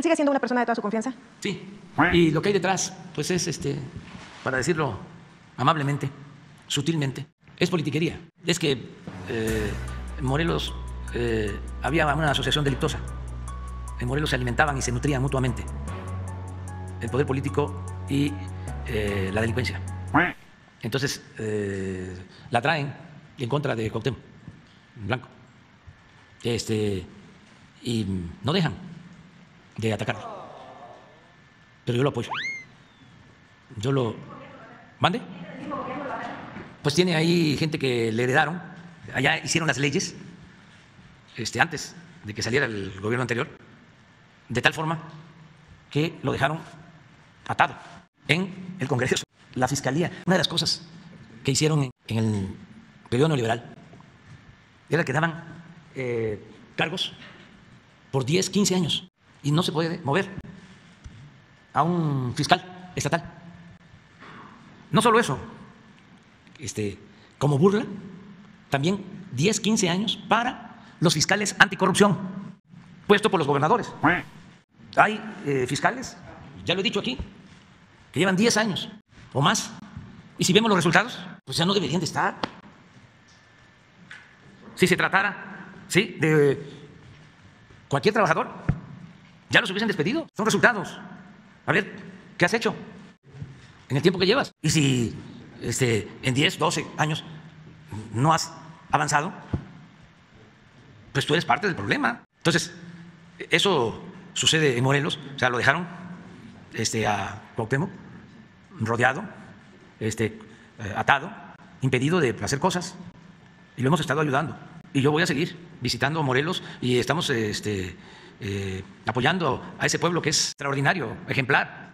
¿Él sigue siendo una persona de toda su confianza? Sí. Y lo que hay detrás, pues es, este, para decirlo amablemente, sutilmente, es politiquería. Es que eh, Morelos eh, había una asociación delictosa. En Morelos se alimentaban y se nutrían mutuamente el poder político y eh, la delincuencia. Entonces, eh, la traen en contra de Cuauhtémoc Blanco. Este, y no dejan de atacarlo. Pero yo lo apoyo. Yo lo... ¿Mande? Pues tiene ahí gente que le heredaron. Allá hicieron las leyes este, antes de que saliera el gobierno anterior, de tal forma que lo dejaron atado en el Congreso. La Fiscalía, una de las cosas que hicieron en el periodo neoliberal era que daban eh, cargos por 10, 15 años y no se puede mover a un fiscal estatal. No solo eso, este, como burla, también 10, 15 años para los fiscales anticorrupción, puesto por los gobernadores. Hay eh, fiscales, ya lo he dicho aquí, que llevan 10 años o más, y si vemos los resultados, pues ya no deberían de estar. Si se tratara, ¿sí?, de cualquier trabajador, ya los hubiesen despedido. Son resultados. A ver, ¿qué has hecho en el tiempo que llevas? Y si este, en 10, 12 años no has avanzado, pues tú eres parte del problema. Entonces, eso sucede en Morelos, o sea, lo dejaron este, a Cuauhtémoc rodeado, este, eh, atado, impedido de hacer cosas, y lo hemos estado ayudando. Y yo voy a seguir visitando Morelos y estamos este, eh, apoyando a ese pueblo que es extraordinario, ejemplar.